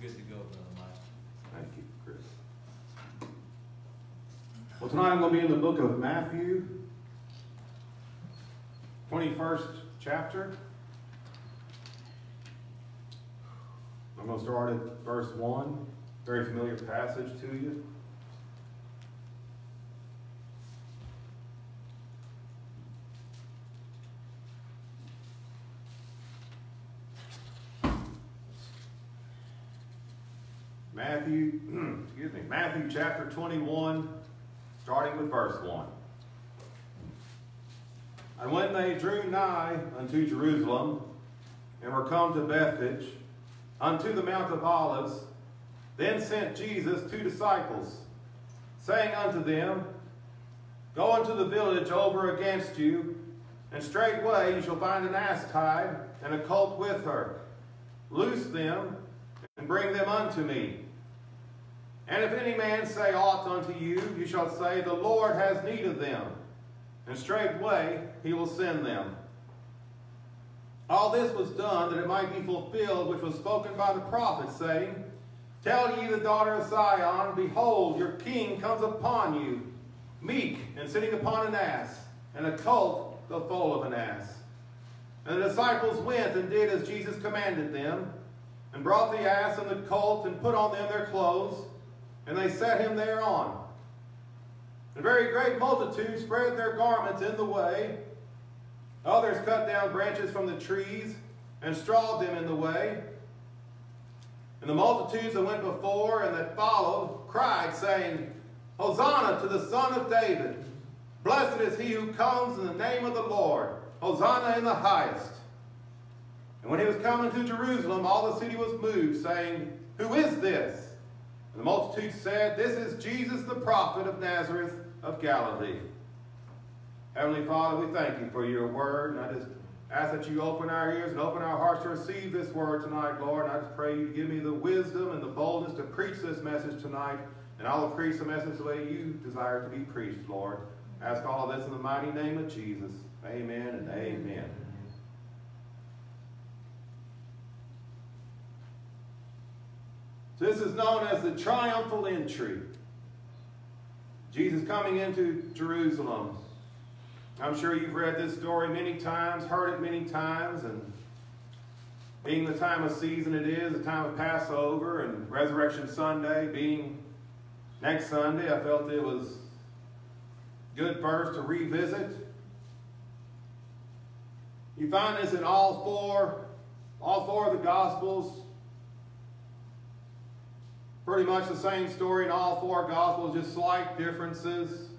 Good to go. Thank you, Chris. Well, tonight I'm going to be in the book of Matthew, 21st chapter. I'm going to start at verse 1. Very familiar passage to you. Matthew, excuse me, Matthew chapter 21, starting with verse 1. And when they drew nigh unto Jerusalem, and were come to Bethphage, unto the Mount of Olives, then sent Jesus two disciples, saying unto them, Go unto the village over against you, and straightway you shall find an ass tied, and a colt with her. Loose them, and bring them unto me. And if any man say aught unto you, you shall say, The Lord has need of them. And straightway he will send them. All this was done that it might be fulfilled which was spoken by the prophet, saying, Tell ye the daughter of Zion, Behold, your king comes upon you, meek and sitting upon an ass, and a colt the foal of an ass. And the disciples went and did as Jesus commanded them, and brought the ass and the colt, and put on them their clothes, and they set him thereon. A very great multitude spread their garments in the way. Others cut down branches from the trees and strawed them in the way. And the multitudes that went before and that followed cried, saying, Hosanna to the Son of David! Blessed is he who comes in the name of the Lord! Hosanna in the highest! And when he was coming to Jerusalem, all the city was moved, saying, Who is this? And the multitude said, This is Jesus the prophet of Nazareth of Galilee. Heavenly Father, we thank you for your word. And I just ask that you open our ears and open our hearts to receive this word tonight, Lord. And I just pray you give me the wisdom and the boldness to preach this message tonight. And I will preach the message the way you desire to be preached, Lord. I ask all of this in the mighty name of Jesus. Amen and amen. This is known as the triumphal entry. Jesus coming into Jerusalem. I'm sure you've read this story many times, heard it many times, and being the time of season it is, the time of Passover and Resurrection Sunday being next Sunday, I felt it was good first to revisit. You find this in all four, all four of the Gospels. Pretty much the same story in all four Gospels, just slight differences.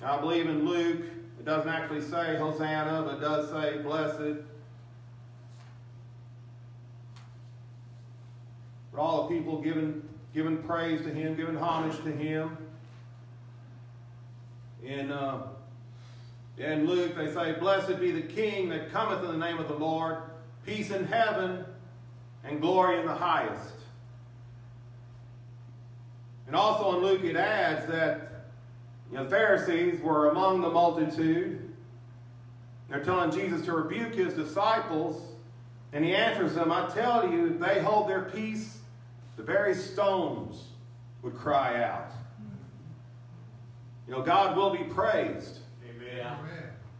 I believe in Luke, it doesn't actually say Hosanna, but it does say blessed. For all the people giving, giving praise to him, giving homage to him. In, uh, in Luke, they say, Blessed be the King that cometh in the name of the Lord, peace in heaven and glory in the highest. And also in Luke it adds that you know, the Pharisees were among the multitude. They're telling Jesus to rebuke his disciples. And he answers them, I tell you, if they hold their peace, the very stones would cry out. You know, God will be praised. Amen.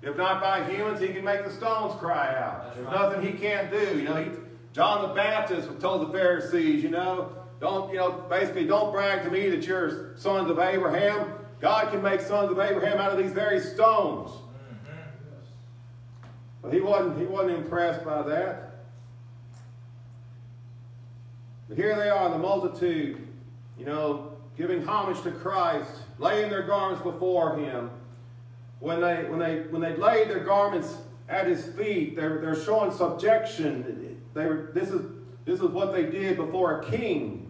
If not by humans, he can make the stones cry out. That's There's right. nothing he can't do. You know, he, John the Baptist told the Pharisees, you know, don't, you know, basically don't brag to me that you're sons of Abraham. God can make sons of Abraham out of these very stones. Mm-hmm. But he wasn't, he wasn't impressed by that. But here they are, the multitude, you know, giving homage to Christ, laying their garments before him. When they, when they, when they laid their garments at his feet, they're, they're showing subjection. They were, this, is, this is what they did before a king.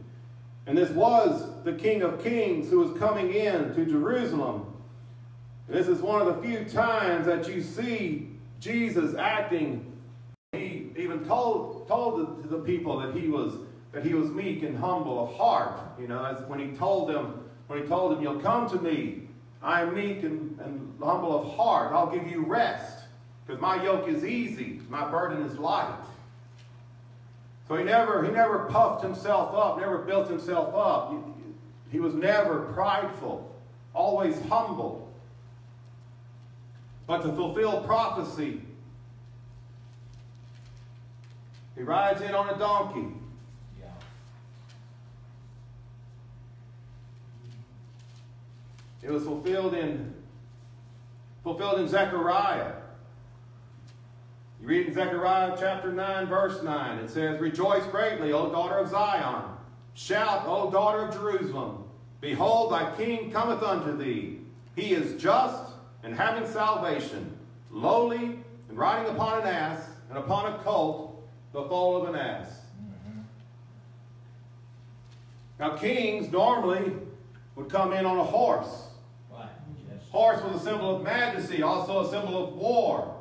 And this was the King of Kings who was coming in to Jerusalem. This is one of the few times that you see Jesus acting. He even told, told the, the people that he was that he was meek and humble of heart. You know, as when he told them, when he told them, You'll come to me. I am meek and, and humble of heart. I'll give you rest. Because my yoke is easy, my burden is light. So he never, he never puffed himself up, never built himself up. He was never prideful, always humble. But to fulfill prophecy, he rides in on a donkey. Yeah. It was fulfilled in fulfilled in Zechariah. You read in Zechariah chapter 9, verse 9, it says, Rejoice greatly, O daughter of Zion. Shout, O daughter of Jerusalem. Behold, thy king cometh unto thee. He is just and having salvation, lowly and riding upon an ass and upon a colt, the foal of an ass. Mm-hmm. Now, kings normally would come in on a horse. Right. Yes. Horse was a symbol of majesty, also a symbol of war.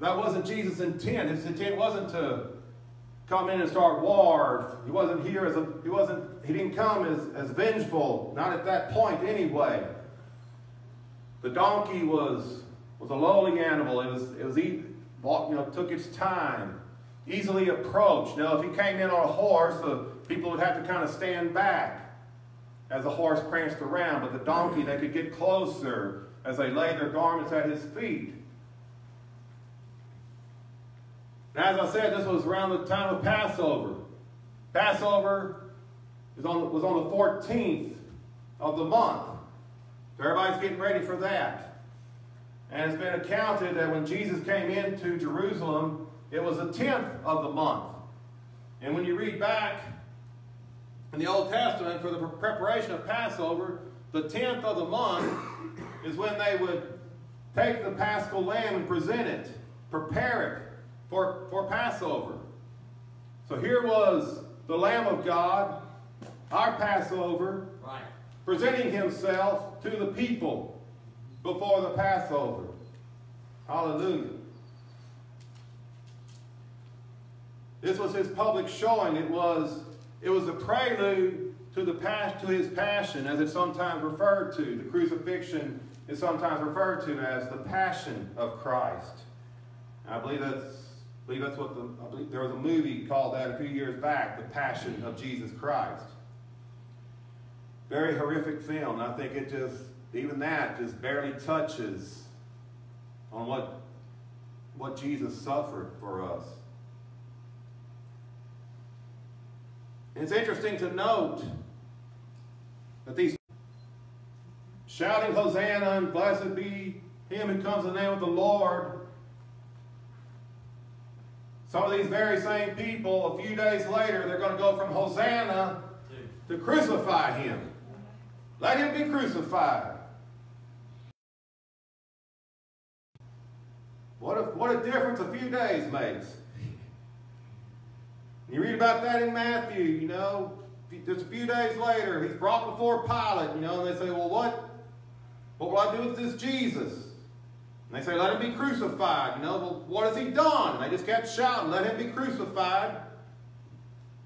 That wasn't Jesus' intent. His intent wasn't to come in and start war. He wasn't here as a he wasn't he didn't come as, as vengeful, not at that point anyway. The donkey was was a lowly animal. It was it was you know took its time, easily approached. Now if he came in on a horse, the people would have to kind of stand back as the horse pranced around. But the donkey they could get closer as they laid their garments at his feet. As I said, this was around the time of Passover. Passover is on, was on the 14th of the month. So everybody's getting ready for that. And it's been accounted that when Jesus came into Jerusalem, it was the 10th of the month. And when you read back in the Old Testament for the preparation of Passover, the 10th of the month is when they would take the paschal lamb and present it, prepare it, for, for Passover. So here was the Lamb of God, our Passover, right. presenting himself to the people before the Passover. Hallelujah. This was his public showing. It was, it was a prelude to, the pas- to his passion, as it's sometimes referred to. The crucifixion is sometimes referred to as the passion of Christ. I believe that's believe that's what the, I believe there was a movie called that a few years back, The Passion of Jesus Christ. Very horrific film. I think it just, even that just barely touches on what, what Jesus suffered for us. It's interesting to note that these shouting Hosanna and blessed be him who comes in the name of the Lord some of these very same people, a few days later, they're going to go from Hosanna to crucify him. Let him be crucified. What a, what a difference a few days makes. You read about that in Matthew, you know, just a few days later, he's brought before Pilate, you know, and they say, well, what, what will I do with this Jesus? And they say, let him be crucified. You know, well, what has he done? And they just kept shouting, let him be crucified.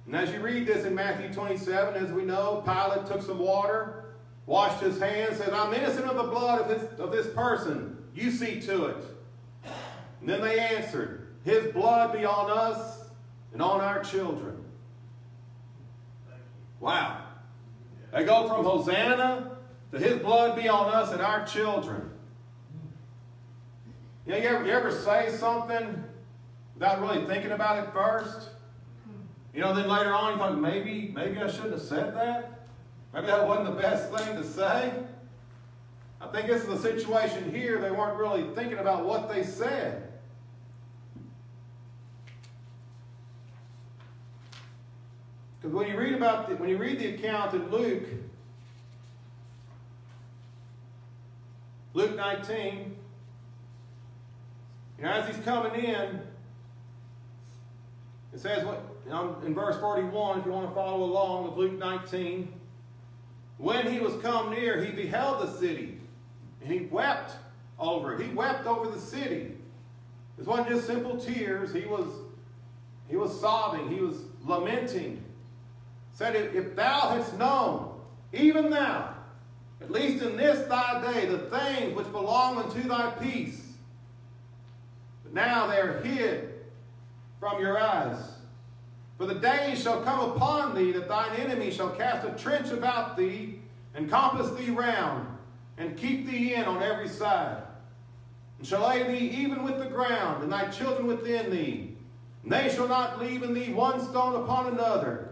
And as you read this in Matthew 27, as we know, Pilate took some water, washed his hands, said, I'm innocent of the blood of this, of this person. You see to it. And then they answered, His blood be on us and on our children. Wow. They go from Hosanna to His blood be on us and our children. You know, you ever, you ever say something without really thinking about it first? You know, then later on you think, maybe, maybe I shouldn't have said that. Maybe that wasn't the best thing to say. I think this is the situation here. They weren't really thinking about what they said. Because when you read about the, when you read the account in Luke, Luke 19, now, as he's coming in, it says what um, in verse 41, if you want to follow along with Luke 19, when he was come near, he beheld the city, and he wept over it. He wept over the city. It wasn't just simple tears. He was, he was sobbing. He was lamenting. Said, if thou hadst known, even thou, at least in this thy day, the things which belong unto thy peace, now they're hid from your eyes. For the day shall come upon thee that thine enemy shall cast a trench about thee, and compass thee round, and keep thee in on every side, and shall lay thee even with the ground, and thy children within thee. And they shall not leave in thee one stone upon another,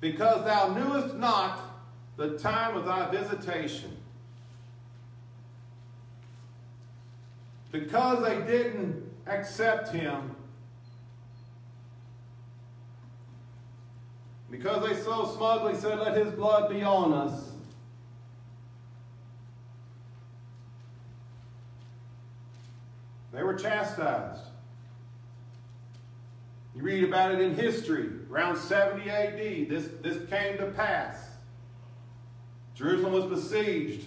because thou knewest not the time of thy visitation. Because they didn't accept him, because they so smugly said, Let his blood be on us. They were chastised. You read about it in history. Around 70 AD, this, this came to pass. Jerusalem was besieged.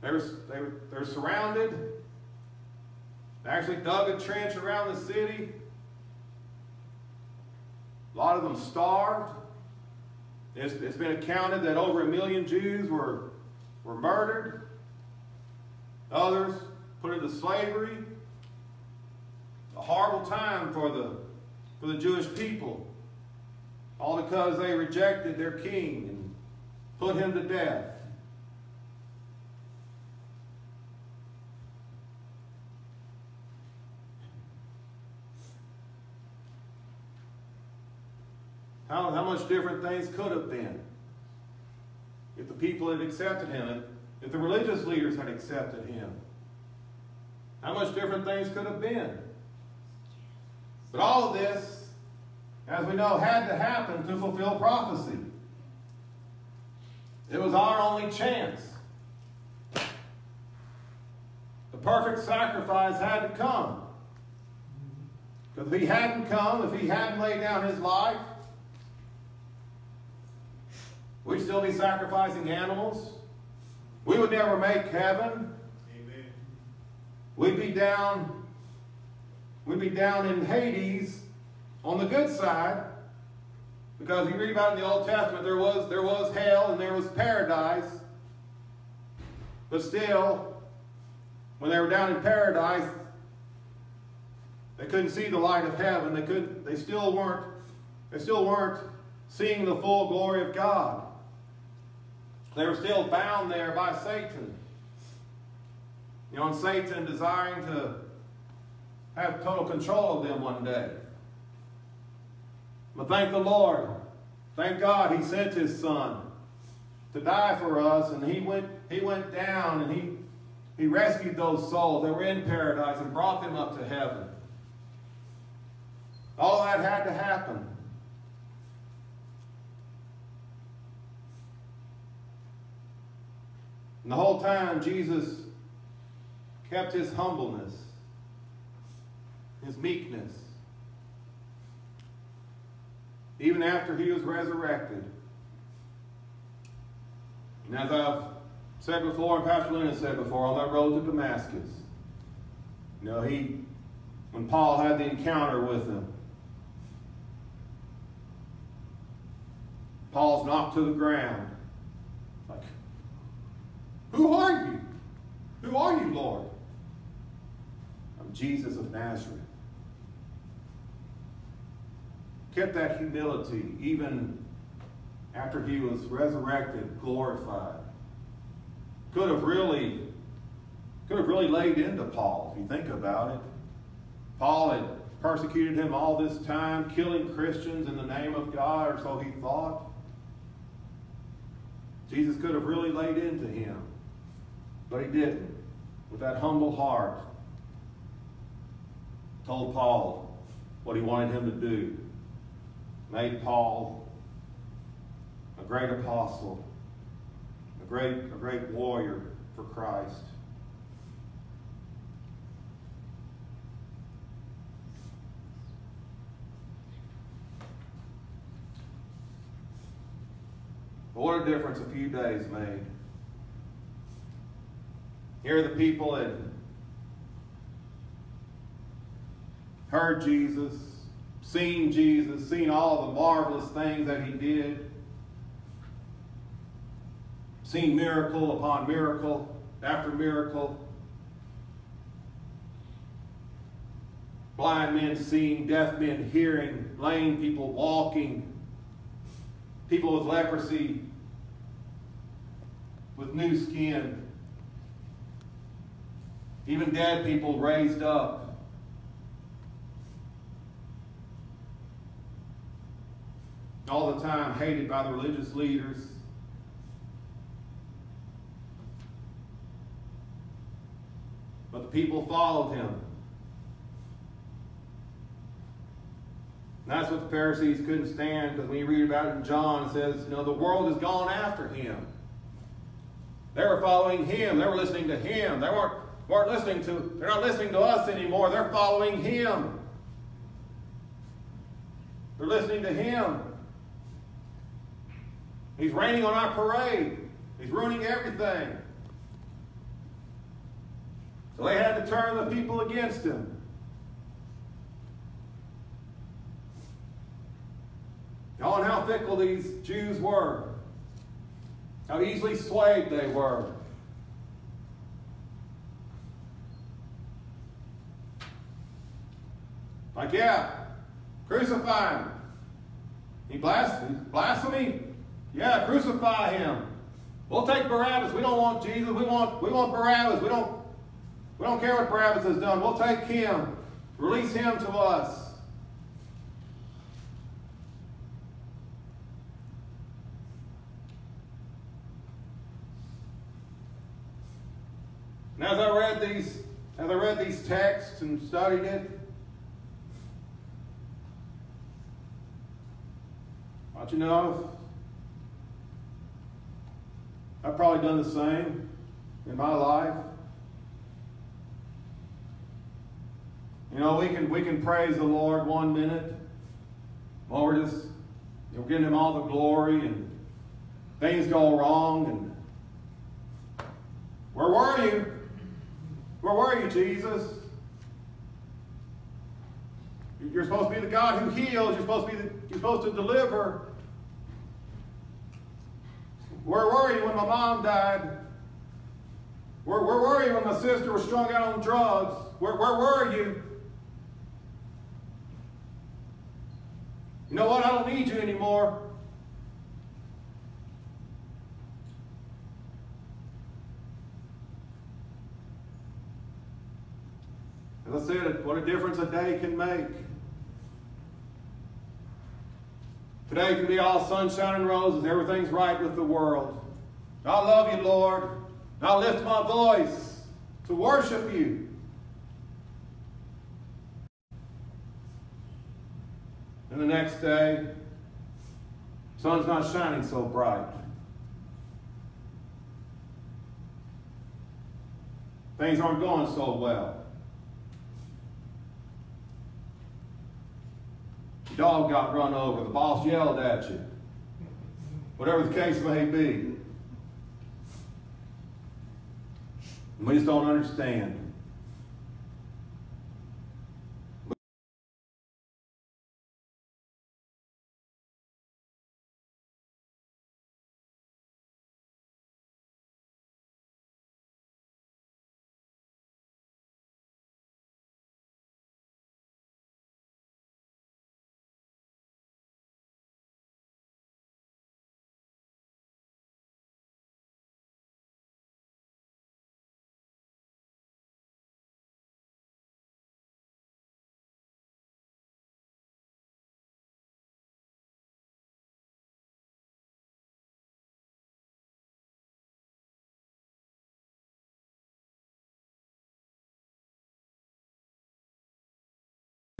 They were, they were, they were surrounded. They actually dug a trench around the city. A lot of them starved. It's, it's been accounted that over a million Jews were, were murdered. Others put into slavery. A horrible time for the, for the Jewish people. All because they rejected their king and put him to death. How, how much different things could have been if the people had accepted him, if the religious leaders had accepted him. How much different things could have been. But all of this, as we know, had to happen to fulfill prophecy. It was our only chance. The perfect sacrifice had to come. Because if he hadn't come, if he hadn't laid down his life, we'd still be sacrificing animals. We would never make heaven. Amen. We'd be down, we'd be down in Hades on the good side. Because you read about in the Old Testament, there was, there was hell and there was paradise. But still, when they were down in paradise, they couldn't see the light of heaven. They could they still weren't they still weren't seeing the full glory of God. They were still bound there by Satan. You know, and Satan desiring to have total control of them one day. But thank the Lord. Thank God he sent his son to die for us. And he went, he went down and he, he rescued those souls that were in paradise and brought them up to heaven. All that had to happen. And the whole time, Jesus kept his humbleness, his meekness, even after he was resurrected. And as I've said before, and Pastor Luna said before, on that road to Damascus, you know, he, when Paul had the encounter with him, Paul's knocked to the ground. Like, who are you? Who are you, Lord? I'm Jesus of Nazareth kept that humility even after he was resurrected, glorified. Could have really, could have really laid into Paul, if you think about it. Paul had persecuted him all this time, killing Christians in the name of God, or so he thought. Jesus could have really laid into him, but he didn't. With that humble heart, told Paul what he wanted him to do made Paul a great apostle, a great, a great warrior for Christ. But what a difference a few days made. Here are the people that heard Jesus, seen Jesus, seen all the marvelous things that he did, seen miracle upon miracle after miracle. blind men seeing, deaf men hearing, lame people walking, people with leprosy with new skin, even dead people raised up. All the time hated by the religious leaders. But the people followed him. And that's what the Pharisees couldn't stand because when you read about it in John, it says, you know, the world has gone after him. They were following him. They were listening to him. They weren't, weren't listening to, they're not listening to us anymore. They're following him. They're listening to him. He's raining on our parade. He's ruining everything. So they had to turn the people against him. And how fickle these Jews were. How easily swayed they were. Like, yeah, crucify him. He blasphemed. blasphemy? Yeah, crucify him. We'll take Barabbas. We don't want Jesus. We want, we want Barabbas. We don't, we don't care what Barabbas has done. We'll take him. Release him to us. And as I read these, as I read these texts and studied it, don't you know, I've probably done the same in my life. You know, we can we can praise the Lord one minute, we're just you know, giving Him all the glory, and things go wrong. And where were you? Where were you, Jesus? You're supposed to be the God who heals. You're supposed to be the, you're supposed to deliver. Where were you when my mom died? Where, were you when my sister was strung out on drugs? Where, where were you? You know what? I don't need you anymore. As I said, what a difference a day can make. Today can be all sunshine and roses. Everything's right with the world. I love you, Lord. I lift my voice to worship you. And the next day, the sun's not shining so bright. Things aren't going so well. Dog got run over, the boss yelled at you, whatever the case may be. we just don't understand.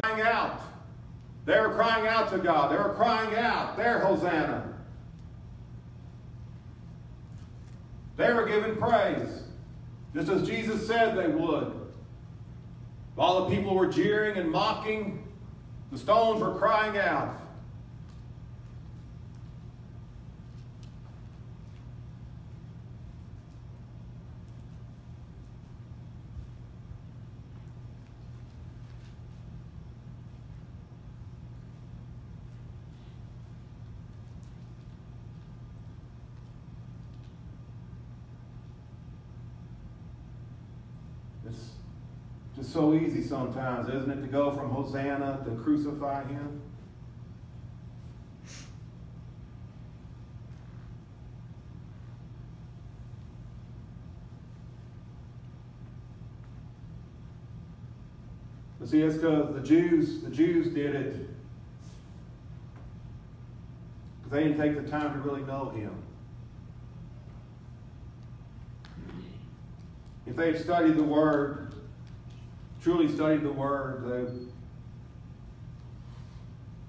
Crying out. They were crying out to God. They were crying out, their Hosanna. They were giving praise, just as Jesus said they would. While the people were jeering and mocking, the stones were crying out. So easy sometimes, isn't it, to go from Hosanna to crucify him? But see, it's because the Jews, the Jews did it because they didn't take the time to really know him. If they had studied the Word, truly studied the Word, they,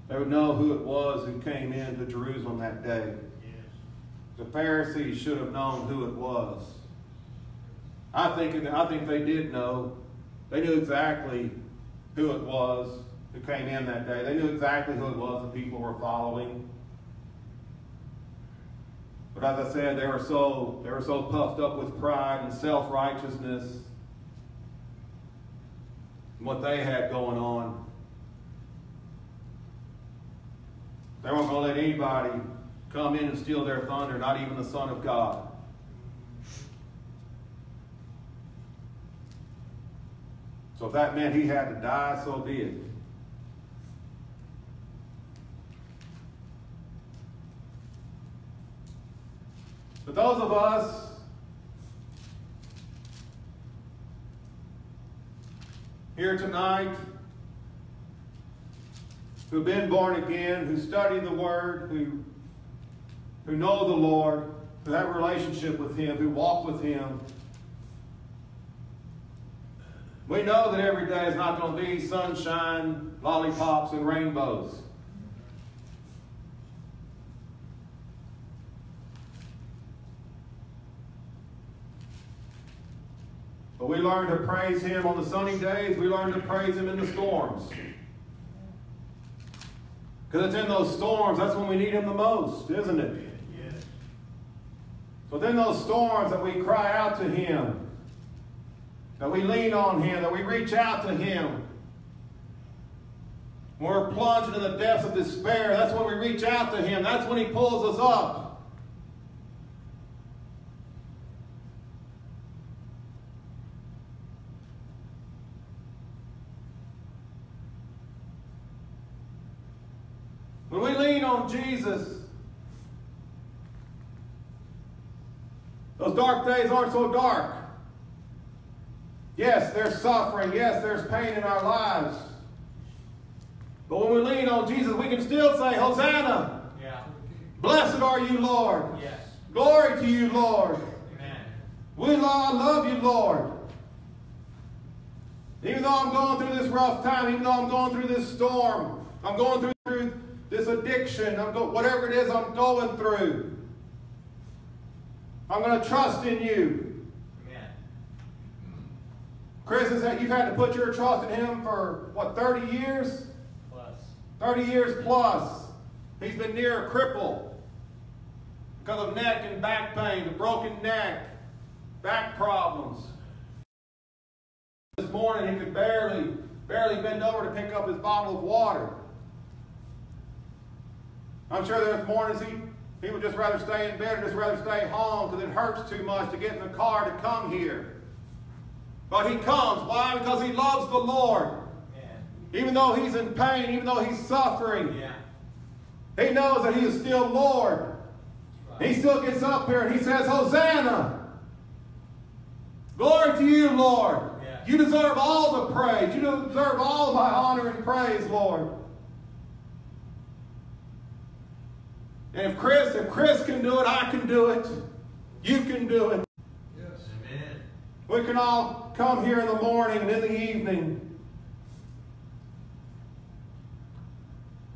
they would know who it was who came into Jerusalem that day. The Pharisees should have known who it was. I think, I think they did know. They knew exactly who it was who came in that day. They knew exactly who it was the people were following. But as I said, they were so they were so puffed up with pride and self-righteousness what they had going on. They weren't going to let anybody come in and steal their thunder, not even the Son of God. So if that meant he had to die, so be it. But those of us here tonight who've been born again, who study the Word, who, who know the Lord, who have a relationship with Him, who walk with Him, we know that every day is not going to be sunshine, lollipops, and rainbows. But we learn to praise Him on the sunny days. We learn to praise Him in the storms. Because it's in those storms, that's when we need Him the most, isn't it? Yes. So then those storms that we cry out to Him that we lean on Him, that we reach out to Him. When we're plunged in the depths of despair, that's when we reach out to Him. That's when He pulls us up. When we lean on Jesus, those dark days aren't so dark. Yes, there's suffering. Yes, there's pain in our lives. But when we lean on Jesus, we can still say, Hosanna. Yeah. Blessed are you, Lord. Yes. Glory to you, Lord. Amen. We love, love you, Lord. Even though I'm going through this rough time, even though I'm going through this storm, I'm going through, through this addiction, I'm go, whatever it is I'm going through, I'm going to trust in you. Chris, is that you've had to put your trust in him for, what, 30 years? Plus. 30 years plus. He's been near a cripple because of neck and back pain, the broken neck, back problems. This morning he could barely, barely bend over to pick up his bottle of water. I'm sure there's mornings he, he would just rather stay in bed or just rather stay home because it hurts too much to get in the car to come here. But he comes. Why? Because he loves the Lord. Yeah. Even though he's in pain, even though he's suffering, yeah. he knows that he is still Lord. Right. He still gets up here and he says, Hosanna! Glory to you, Lord. Yeah. You deserve all the praise. You deserve all my honor and praise, Lord. And if Chris, if Chris can do it, I can do it. You can do it. Yes. Amen. We can all come here in the morning and in the evening.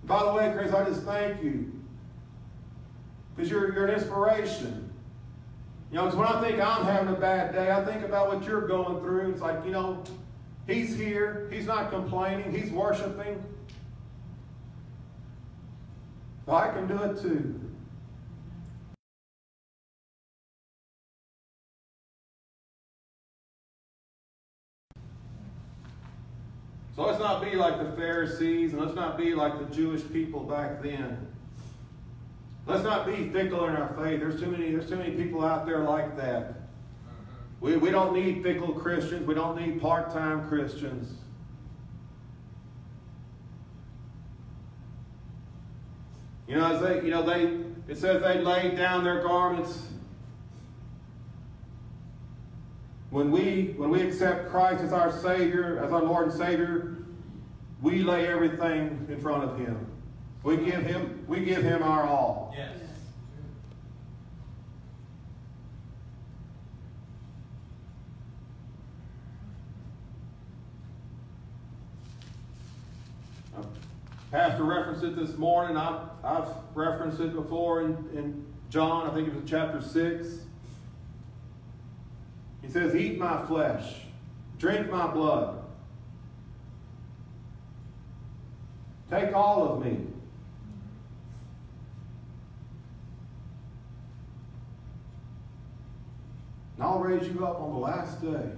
By the way, Chris, I just thank you. Because you're, you're an inspiration. You know, because when I think I'm having a bad day, I think about what you're going through. It's like, you know, he's here. He's not complaining. He's worshiping. I can do it too. So let's not be like the Pharisees, and let's not be like the Jewish people back then. Let's not be fickle in our faith. There's too many, there's too many people out there like that. We, we don't need fickle Christians. We don't need part time Christians. You know, as they, you know, they, it says they laid down their garments. When we, when we accept Christ as our Savior, as our Lord and Savior, we lay everything in front of Him. We give Him, we give Him our all. Yes. Pastor referenced it this morning. I've, I've referenced it before in, in John, I think it was chapter 6. He says, Eat my flesh, drink my blood, take all of me. And I'll raise you up on the last day.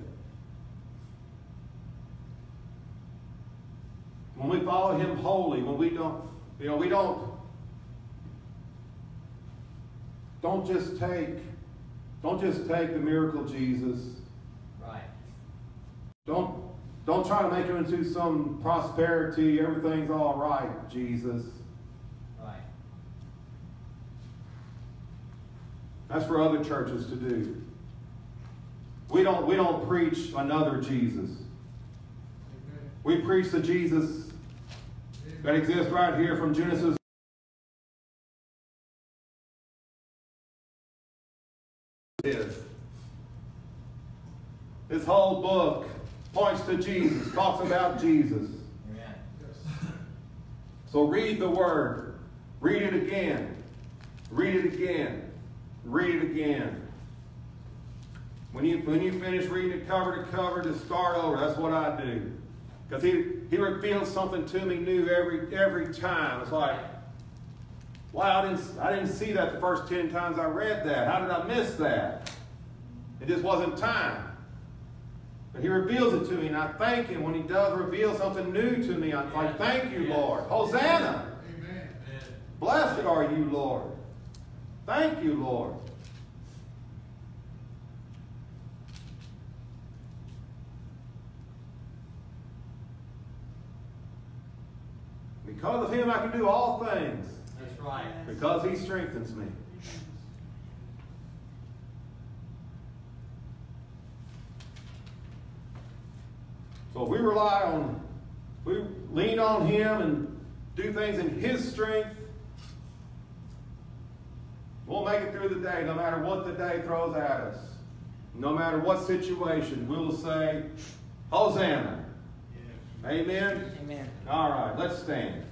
When we follow Him wholly, when we don't, you know, we don't, don't just take, don't just take the miracle Jesus. Right. Don't, don't try to make him into some prosperity, everything's all right, Jesus. Right. That's for other churches to do. We don't, we don't preach another Jesus. We preach the Jesus that exists right here from Genesis. Is. This whole book points to Jesus, talks about Jesus. So read the word. Read it again. Read it again. Read it again. When you, when you finish reading it cover to cover, just start over. That's what I do. Because he, he reveals something to me new every, every time. It's like, wow, I didn't, I didn't see that the first 10 times I read that. How did I miss that? It just wasn't time. But he reveals it to me, and I thank him when he does reveal something new to me. I'm like, thank you, Lord. Hosanna. Amen. Blessed are you, Lord. Thank you, Lord. Because of him, I can do all things. That's right. Because he strengthens me. So if we rely on, we lean on him and do things in his strength, we'll make it through the day no matter what the day throws at us. No matter what situation, we'll say, Hosanna. Amen? Amen. All right, let's stand.